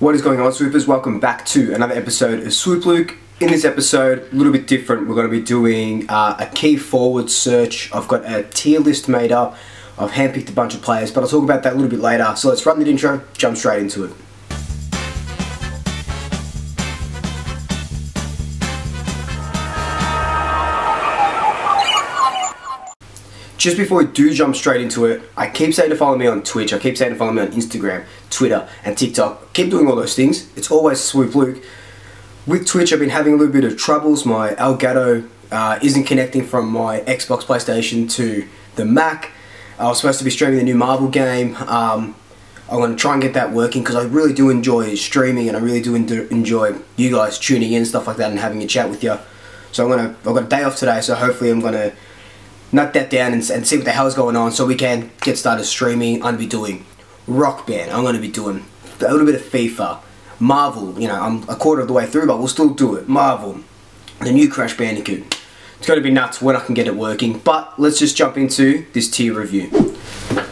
What is going on, swoopers? Welcome back to another episode of Swoop Luke. In this episode, a little bit different. We're going to be doing uh, a key forward search. I've got a tier list made up. I've handpicked a bunch of players, but I'll talk about that a little bit later. So let's run the intro, jump straight into it. just before we do jump straight into it, I keep saying to follow me on Twitch, I keep saying to follow me on Instagram, Twitter, and TikTok. Keep doing all those things. It's always Swoop Luke. With Twitch, I've been having a little bit of troubles. My Elgato uh, isn't connecting from my Xbox PlayStation to the Mac. I was supposed to be streaming the new Marvel game. Um, I'm going to try and get that working because I really do enjoy streaming and I really do enjoy you guys tuning in and stuff like that and having a chat with you. So I'm going to, I've got a day off today, so hopefully I'm going to nut that down and, and see what the hell's going on so we can get started streaming. To be doing Rock Band. I'm going to be doing a little bit of FIFA. Marvel, you know, I'm a quarter of the way through, but we'll still do it. Marvel, the new Crash Bandicoot. It's going to be nuts when I can get it working, but let's just jump into this tier review.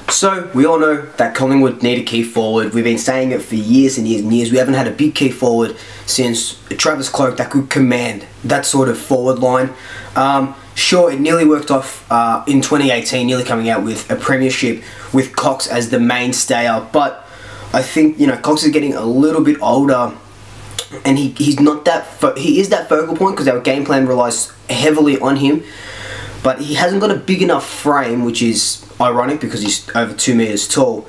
So, we all know that Collingwood need a key forward. We've been saying it for years and years and years. We haven't had a big key forward since Travis Cloke that could command that sort of forward line. Um, Sure, it nearly worked off uh, in 2018, nearly coming out with a premiership with Cox as the mainstayer. But I think you know Cox is getting a little bit older, and he, he's not that he is that focal point because our game plan relies heavily on him. But he hasn't got a big enough frame, which is ironic because he's over two meters tall,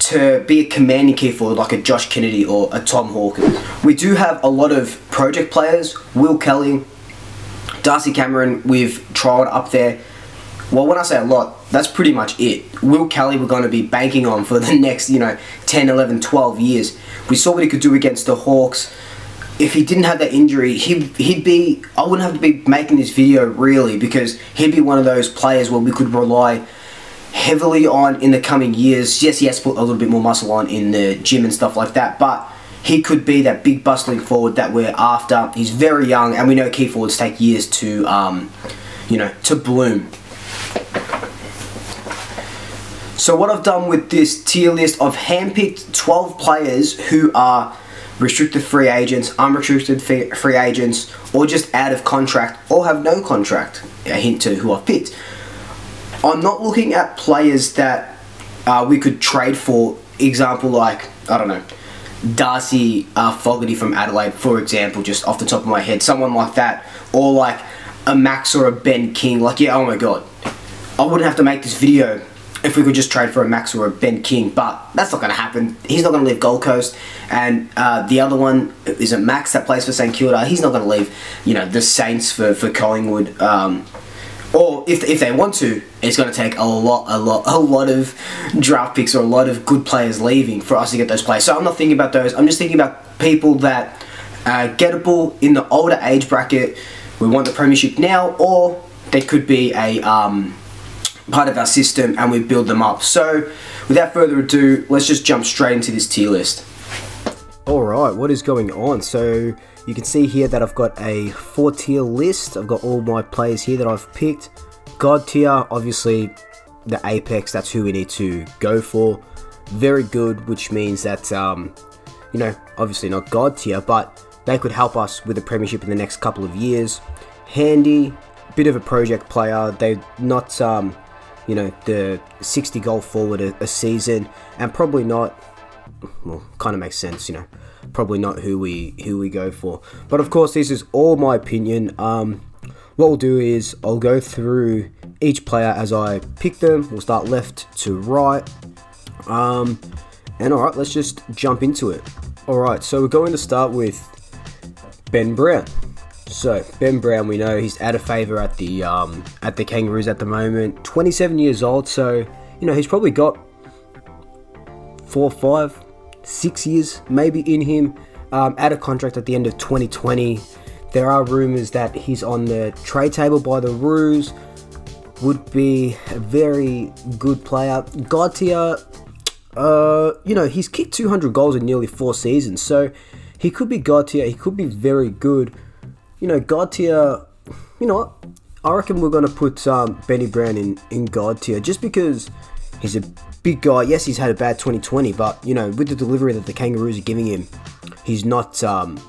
to be a commanding key forward like a Josh Kennedy or a Tom Hawkins. We do have a lot of project players. Will Kelly, Darcy Cameron, we've trialled up there. Well, when I say a lot, that's pretty much it. Will Kelly we're going to be banking on for the next, you know, 10, 11, 12 years. We saw what he could do against the Hawks. If he didn't have that injury, he'd, he'd be, I wouldn't have to be making this video really because he'd be one of those players where we could rely heavily on in the coming years. Yes, he has put a little bit more muscle on in the gym and stuff like that, but he could be that big bustling forward that we're after. He's very young, and we know key forwards take years to, um, you know, to bloom. So what I've done with this tier list, I've handpicked 12 players who are restricted free agents, unrestricted free agents, or just out of contract, or have no contract. A hint to who I've picked. I'm not looking at players that uh, we could trade for. Example like I don't know Darcy uh, Fogarty from Adelaide, for example, just off the top of my head, someone like that, or like a Max or a Ben King. Like, yeah, oh my god, I wouldn't have to make this video if we could just trade for a Max or a Ben King, but that's not going to happen. He's not going to leave Gold Coast, and uh, the other one is a Max that plays for St Kilda. He's not going to leave, you know, the Saints for for Collingwood. Um, or if, if they want to, it's going to take a lot, a lot, a lot of draft picks or a lot of good players leaving for us to get those players. So I'm not thinking about those. I'm just thinking about people that are gettable in the older age bracket. We want the premiership now, or they could be a um, part of our system, and we build them up. So without further ado, let's just jump straight into this tier list. Alright, what is going on? So you can see here that I've got a four tier list. I've got all my players here that I've picked. God tier, obviously the apex, that's who we need to go for. Very good, which means that, um, you know, obviously not God tier, but they could help us with the premiership in the next couple of years. Handy, bit of a project player. They're not, um, you know, the 60 goal forward a, a season, and probably not. Well, kind of makes sense, you know probably not who we who we go for. But of course, this is all my opinion. Um, what we'll do is I'll go through each player as I pick them. We'll start left to right. Um, and alright, let's just jump into it. Alright, so we're going to start with Ben Brown. So Ben Brown, we know he's out of favour at the um, at the Kangaroos at the moment. 27 years old, so you know he's probably got four, five, six years maybe in him. Um, out of contract at the end of 2020. There are rumours that he's on the trade table by the Roos. Would be a very good player. God tier, uh, you know, he's kicked 200 goals in nearly four seasons, so he could be God tier. He could be very good. You know, God tier, you know what? I reckon we're going to put um, Benny Brown in, in God tier just because he's a big guy. Yes, he's had a bad 2020, but you know, with the delivery that the Kangaroos are giving him, he's not. Um,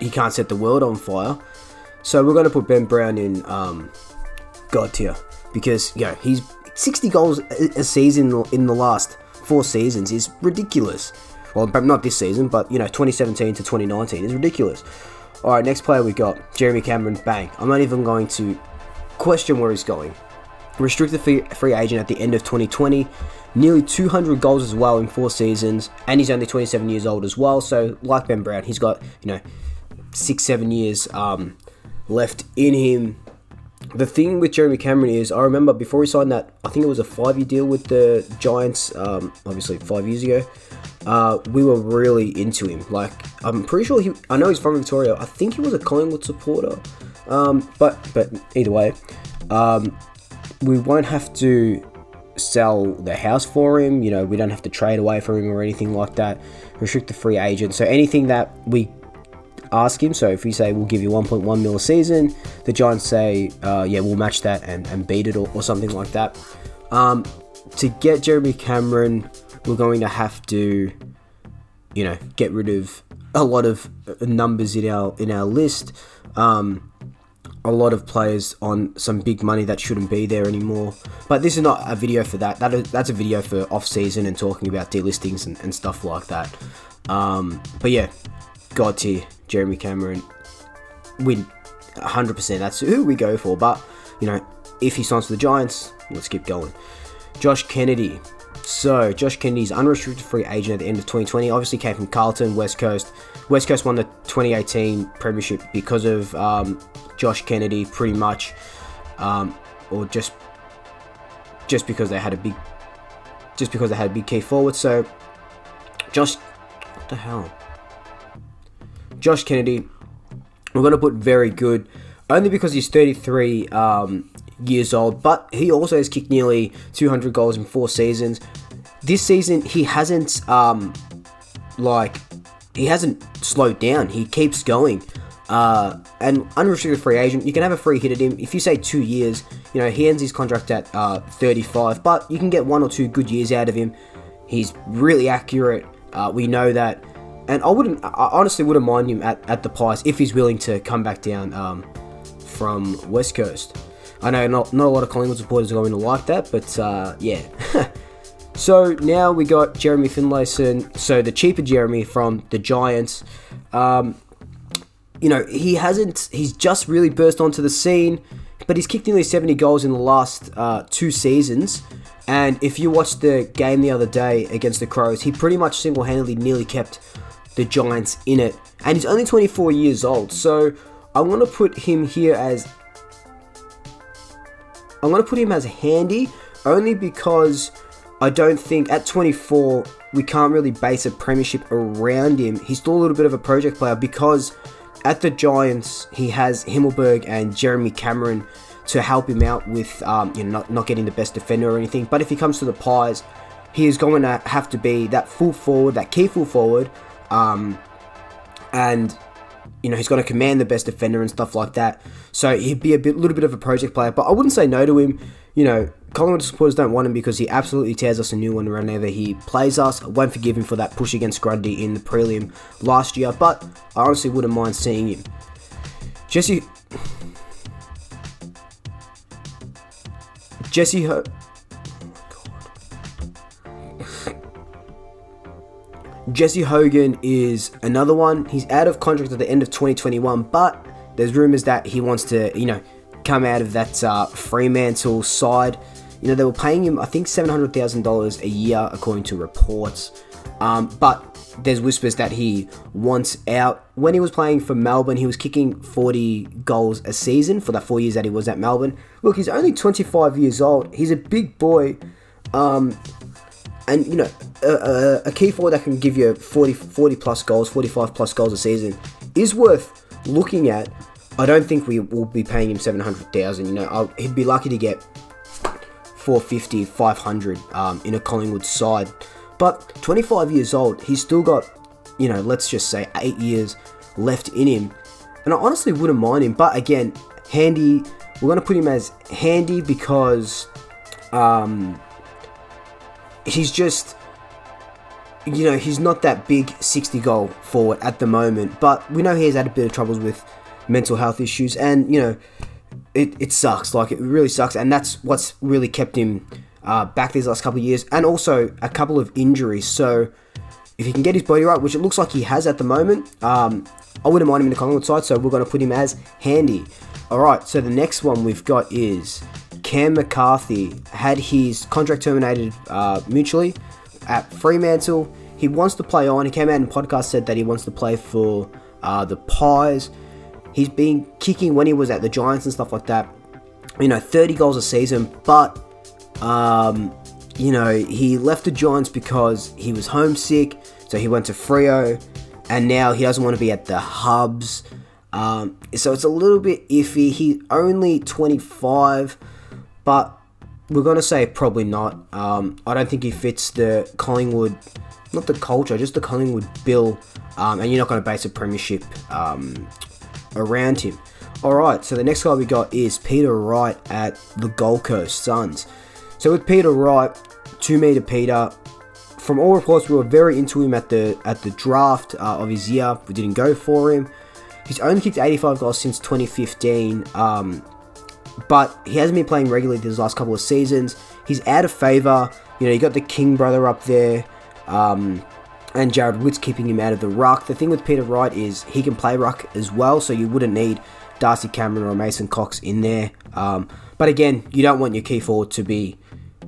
he can't set the world on fire. So we're going to put Ben Brown in um, God tier because you know he's 60 goals a season in the last four seasons is ridiculous. Well, not this season, but you know 2017 to 2019 is ridiculous. All right, next player we got Jeremy Cameron. Bang! I'm not even going to question where he's going. Restricted free agent at the end of 2020, nearly 200 goals as well in four seasons, and he's only 27 years old as well. So, like Ben Brown, he's got you know six, seven years um, left in him. The thing with Jeremy Cameron is, I remember before he signed that, I think it was a five-year deal with the Giants. Um, obviously, five years ago, uh, we were really into him. Like, I'm pretty sure he. I know he's from Victoria. I think he was a Collingwood supporter. Um, but but either way, um, we won't have to sell the house for him. You know, we don't have to trade away for him or anything like that. Restrict the free agent. So anything that we ask him. So if we say we'll give you 1.1 mil a season, the Giants say, uh, yeah, we'll match that and, and beat it or, or something like that. Um, to get Jeremy Cameron, we're going to have to, you know, get rid of a lot of numbers in our in our list. Um, a lot of players on some big money that shouldn't be there anymore. But this is not a video for that. That is, that's a video for off season and talking about delistings and, and stuff like that. Um, but yeah, God tier, Jeremy Cameron, win 100%. That's who we go for. But you know, if he signs for the Giants, let's keep going. Josh Kennedy. So, Josh Kennedy's unrestricted free agent at the end of 2020 obviously came from Carlton, West Coast. West Coast won the 2018 Premiership because of um, Josh Kennedy, pretty much, um, or just just because they had a big, just because they had a big key forward. So, Josh, what the hell? Josh Kennedy, we're gonna put very good, only because he's 33 um, years old, but he also has kicked nearly 200 goals in four seasons. This season, he hasn't um, like he hasn't slowed down. He keeps going. Uh, and unrestricted free agent, you can have a free hit at him. If you say two years, you know, he ends his contract at uh, 35, but you can get one or two good years out of him. He's really accurate. Uh, we know that. And I wouldn't, I honestly wouldn't mind him at, at the Pies if he's willing to come back down um, from West Coast. I know not, not a lot of Collingwood supporters are going to like that, but uh, yeah. so now we got Jeremy Finlayson, so the cheaper Jeremy from the Giants. Um, you know, he hasn't, he's just really burst onto the scene, but he's kicked nearly 70 goals in the last uh, two seasons. And if you watched the game the other day against the Crows, he pretty much single handedly nearly kept the Giants in it. And he's only 24 years old. So I want to put him here as I'm going to put him as handy only because I don't think at 24 we can't really base a premiership around him. He's still a little bit of a project player because at the Giants he has Himmelberg and Jeremy Cameron to help him out with um, you know not, not getting the best defender or anything. But if he comes to the Pies, he is going to have to be that full forward, that key full forward, um, and you know, he's going to command the best defender and stuff like that. So he'd be a bit, little bit of a project player, but I wouldn't say no to him. You know, Collingwood supporters don't want him because he absolutely tears us a new one whenever he plays us. I won't forgive him for that push against Grundy in the prelim last year, but I honestly wouldn't mind seeing him. Jesse. Jesse Ho- Jesse Hogan is another one. He's out of contract at the end of 2021, but there's rumors that he wants to, you know, come out of that uh, Fremantle side. You know, they were paying him, I think, $700,000 a year, according to reports. Um, but there's whispers that he wants out. When he was playing for Melbourne, he was kicking 40 goals a season for the four years that he was at Melbourne. Look, he's only 25 years old. He's a big boy. Um, and you know a, a, key forward that can give you 40, 40 plus goals 45 plus goals a season is worth looking at i don't think we will be paying him 700000 you know I'll, he'd be lucky to get 450 500 um, in a collingwood side but 25 years old he's still got you know let's just say eight years left in him and i honestly wouldn't mind him but again handy we're going to put him as handy because um, he's just, you know, he's not that big 60 goal forward at the moment. But we know he has had a bit of troubles with mental health issues, and you know, it, it sucks. Like it really sucks, and that's what's really kept him uh, back these last couple of years, and also a couple of injuries. So if he can get his body right, which it looks like he has at the moment, um, I wouldn't mind him in the Collingwood side. So we're going to put him as handy. All right. So the next one we've got is Cam McCarthy had his contract terminated uh, mutually at Fremantle. He wants to play on. He came out in podcast said that he wants to play for uh, the Pies. He's been kicking when he was at the Giants and stuff like that. You know, 30 goals a season, but um, you know, he left the Giants because he was homesick, so he went to Freo, and now he doesn't want to be at the Hubs. Um, so it's a little bit iffy. He's only 25, but we're going to say probably not. Um, I don't think he fits the Collingwood, not the culture, just the Collingwood bill, um, and you're not going to base a premiership um, around him. Alright, so the next guy we got is Peter Wright at the Gold Coast Suns. So with Peter Wright, two meter Peter. From all reports, we were very into him at the at the draft uh, of his year. We didn't go for him. He's only kicked 85 goals since 2015, um, but he hasn't been playing regularly these last couple of seasons. He's out of favour. You know, you got the King brother up there, um, and Jarrod Witts keeping him out of the ruck. The thing with Peter Wright is he can play ruck as well, so you wouldn't need Darcy Cameron or Mason Cox in there. Um, but again, you don't want your key forward to be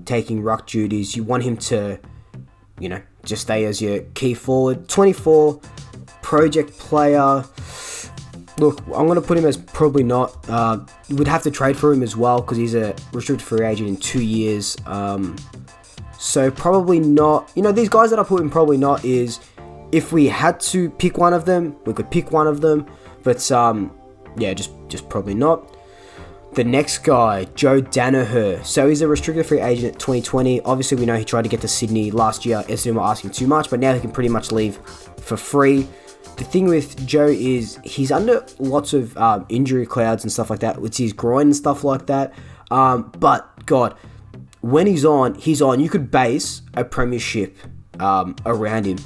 taking ruck duties. You want him to, you know, just stay as your key forward. 24, project player. Look, I'm going to put him as probably not. Uh, we'd have to trade for him as well because he's a restricted free agent in two years. Um, so probably not. You know, these guys that I put in probably not is if we had to pick one of them, we could pick one of them. But um, yeah, just just probably not. The next guy, Joe Daniher. So he's a restricted free agent at 2020. Obviously, we know he tried to get to Sydney last year. Essendon were asking too much, but now he can pretty much leave for free. The thing with Joe is he's under lots of um, injury clouds and stuff like that, with his groin and stuff like that. Um, but God, when he's on, he's on. You could base a premiership um, around him.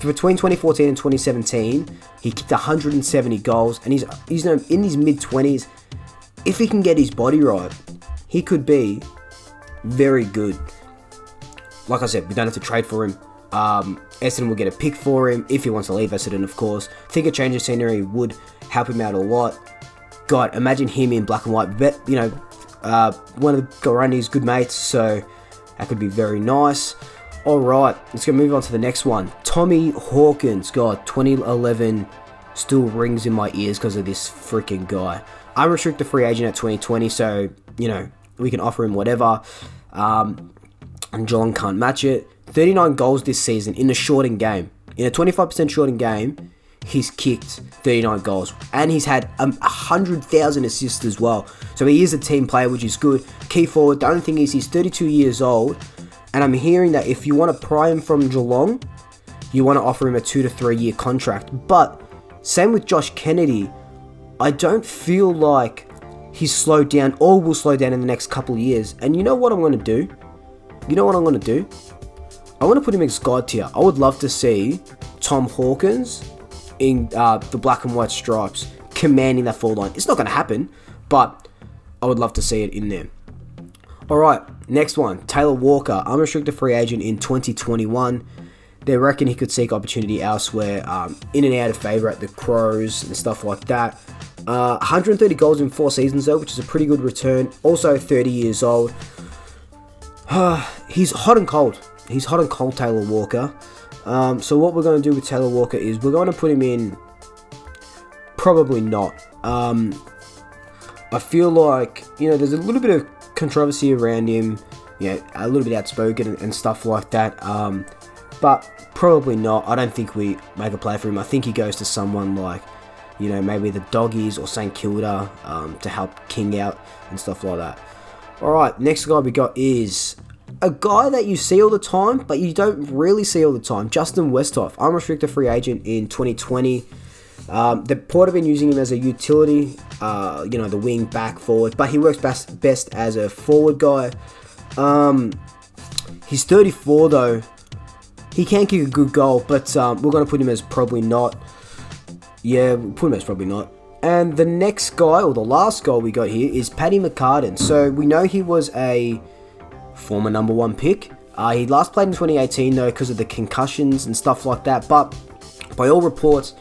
Between 2014 and 2017, he kicked 170 goals, and he's he's in his mid 20s if he can get his body right, he could be very good. Like I said, we don't have to trade for him. Um, Essendon will get a pick for him if he wants to leave Essendon, of course. think a change of scenery would help him out a lot. God, imagine him in black and white. Bet you know, uh, one of Grundy's good mates, so that could be very nice. All right, let's go move on to the next one. Tommy Hawkins. God, 2011 still rings in my ears because of this freaking guy. I'm restricted free agent at 2020, so you know we can offer him whatever. Um, and Geelong can't match it. 39 goals this season in a shorting game. In a 25% shorting game, he's kicked 39 goals and he's had um, 100,000 assists as well. So he is a team player, which is good. Key forward. The only thing is he's 32 years old, and I'm hearing that if you want to pry him from Geelong, you want to offer him a two to three year contract. But same with Josh Kennedy. I don't feel like he's slowed down or will slow down in the next couple of years. And you know what I'm going to do? You know what I'm going to do? I want to put him in God tier. I would love to see Tom Hawkins in uh, the black and white stripes commanding that forward line. It's not going to happen, but I would love to see it in there. All right, next one. Taylor Walker, unrestricted free agent in 2021. They reckon he could seek opportunity elsewhere, um, in and out of favour at the Crows and stuff like that. Uh, 130 goals in four seasons though, which is a pretty good return. Also 30 years old. he's hot and cold. He's hot and cold, Taylor Walker. Um, so what we're going to do with Taylor Walker is we're going to put him in. Probably not. Um, I feel like you know there's a little bit of controversy around him. Yeah, a little bit outspoken and, and stuff like that. Um, but probably not. I don't think we make a play for him. I think he goes to someone like you know, maybe the Doggies or St Kilda um, to help King out and stuff like that. Alright, next guy we got is a guy that you see all the time, but you don't really see all the time. Justin Westhoff, unrestricted free agent in 2020. Um, the Port have been using him as a utility, uh, you know, the wing back forward, but he works best best as a forward guy. Um, He's 34 though. He can kick a good goal, but um, we're going to put him as probably not. Yeah, we'll put him as probably not. And the next guy, or the last guy we got here, is Paddy McCartan. So we know he was a former number one pick. Uh, he last played in 2018 though because of the concussions and stuff like that. But by all reports,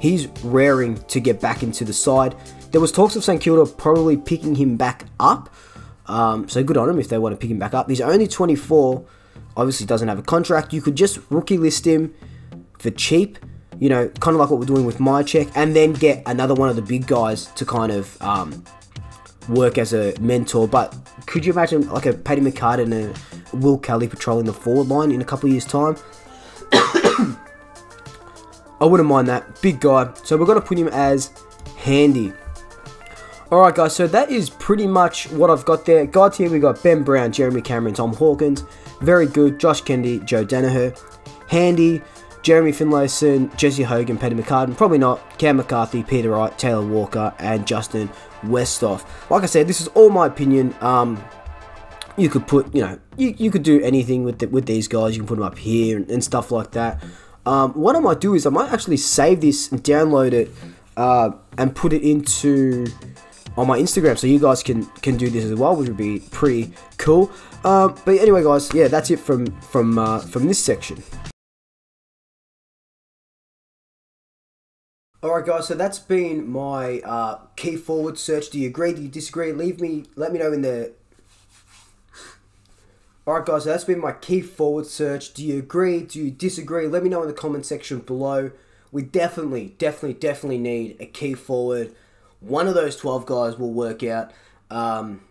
he's raring to get back into the side. There was talks of St Kilda probably picking him back up. Um, so good on him if they want to pick him back up. He's only 24. Obviously doesn't have a contract. You could just rookie list him for cheap. You know, kind of like what we're doing with my check, and then get another one of the big guys to kind of um, work as a mentor. But could you imagine like a Paddy McCartan and a Will Kelly patrolling the forward line in a couple of years' time? I wouldn't mind that. Big guy. So we're going to put him as handy. Alright guys, so that is pretty much what I've got there. Guys here we got Ben Brown, Jeremy Cameron, Tom Hawkins. Very good. Josh Kennedy, Joe Daniher. Handy, Jeremy Finlayson, Jesse Hogan, Paddy McCartan. Probably not. Cam McCarthy, Peter Wright, Taylor Walker, and Justin Westhoff. Like I said, this is all my opinion. Um, you could put, you know, you, you could do anything with the, with these guys. You can put them up here and, and stuff like that. Um, what I might do is I might actually save this and download it uh, and put it into on my Instagram, so you guys can can do this as well, which would be pretty cool. Uh, but anyway, guys, yeah, that's it from from uh, from this section. Alright guys, so that's been my uh, key forward search. Do you agree? Do you disagree? Leave me, let me know in the Alright guys, so that's been my key forward search. Do you agree? Do you disagree? Let me know in the comment section below. We definitely, definitely, definitely need a key forward. One of those 12 guys will work out. Um,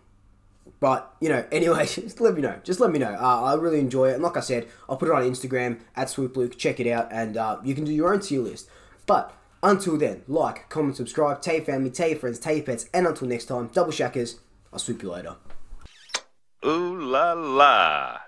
but, you know, anyway, just let me know. Just let me know. Uh, I really enjoy it. And like I said, I'll put it on Instagram, at SwoopLuke. Check it out. And uh, you can do your own tier list. But until then, like, comment, subscribe, tell your family, tell your friends, tell your pets. And until next time, double shackers. I'll swoop you later. Ooh la la.